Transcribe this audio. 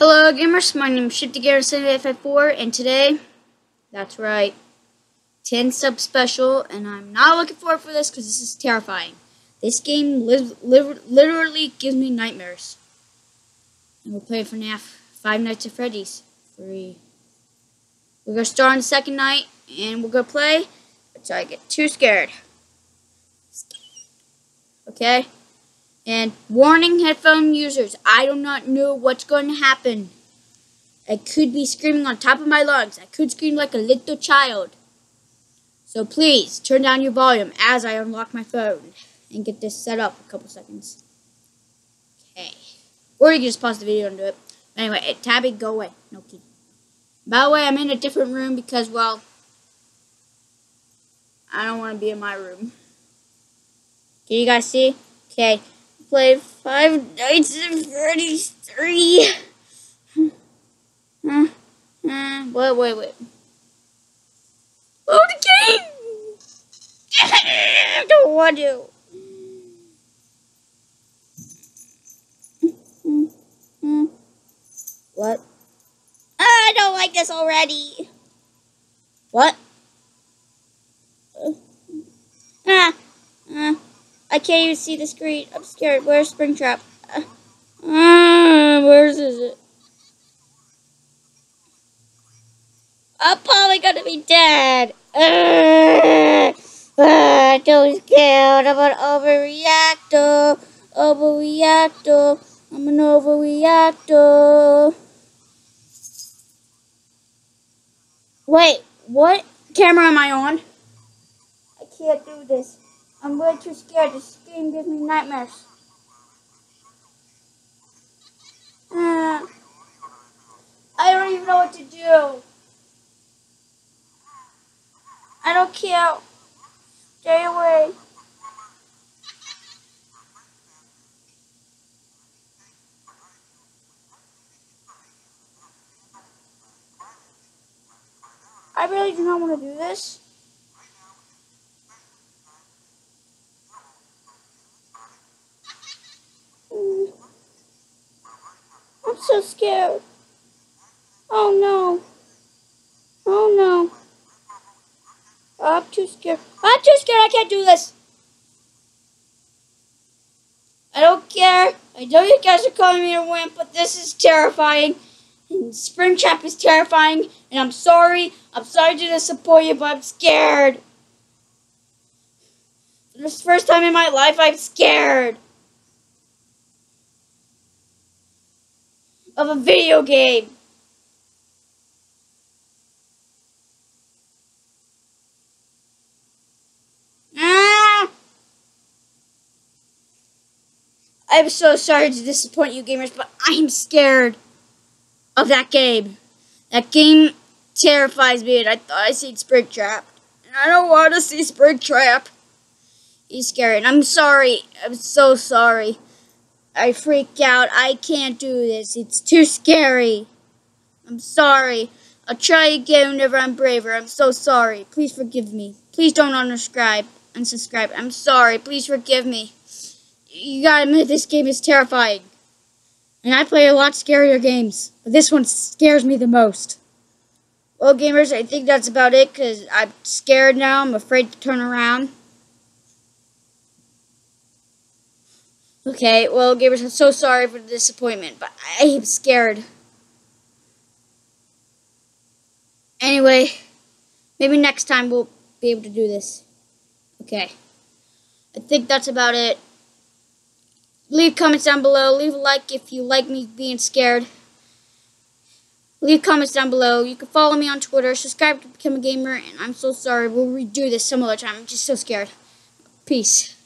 Hello gamers, my name is Shifty Gamer7854 and today, that's right, 10 sub special and I'm not looking forward for this because this is terrifying. This game li li literally gives me nightmares. And we'll play FNAF Five Nights at Freddy's. Three. We're going to start on the second night and we're going to play until I get too scared. Okay? And warning headphone users, I do not know what's going to happen. I could be screaming on top of my lungs. I could scream like a little child. So please, turn down your volume as I unlock my phone and get this set up a couple seconds. Okay. Or you can just pause the video and do it. Anyway, eh, Tabby, go away. No kidding. By the way, I'm in a different room because, well, I don't want to be in my room. Can you guys see? Okay play Five Nights at Freddy's 3. uh, uh, wait, wait, wait. Oh, the game! I don't want to. What? I don't like this already. What? Uh, ah. Uh. I can't even see the screen. I'm scared. Where's Springtrap? Uh, uh, where's is it? I'm probably gonna be dead. Uh, uh, too scared. I'm an overreactor. Overreactor. I'm an overreactor. Wait, what camera am I on? I can't do this. I'm way too scared. This game gives me nightmares. Uh, I don't even know what to do. I don't care. Stay away. I really do not want to do this. I'm so scared. Oh no. Oh no. I'm too scared. I'm too scared. I can't do this. I don't care. I know you guys are calling me a wimp, but this is terrifying. And Springtrap is terrifying. And I'm sorry. I'm sorry to disappoint you, but I'm scared. This first time in my life I'm scared. Of a video game. Ah! I'm so sorry to disappoint you gamers, but I'm scared of that game. That game terrifies me, and I thought I seen Springtrap. And I don't want to see Springtrap. He's scary, and I'm sorry. I'm so sorry. I freak out. I can't do this. It's too scary. I'm sorry. I'll try again whenever I'm braver. I'm so sorry. Please forgive me. Please don't unsubscribe. Unsubscribe. I'm sorry. Please forgive me. You gotta admit, this game is terrifying. And I play a lot scarier games. But this one scares me the most. Well, gamers, I think that's about it, because I'm scared now. I'm afraid to turn around. Okay, well, gamers, I'm so sorry for the disappointment, but I am scared. Anyway, maybe next time we'll be able to do this. Okay. I think that's about it. Leave comments down below. Leave a like if you like me being scared. Leave comments down below. You can follow me on Twitter. Subscribe to Become a Gamer. And I'm so sorry. We'll redo this some other time. I'm just so scared. Peace.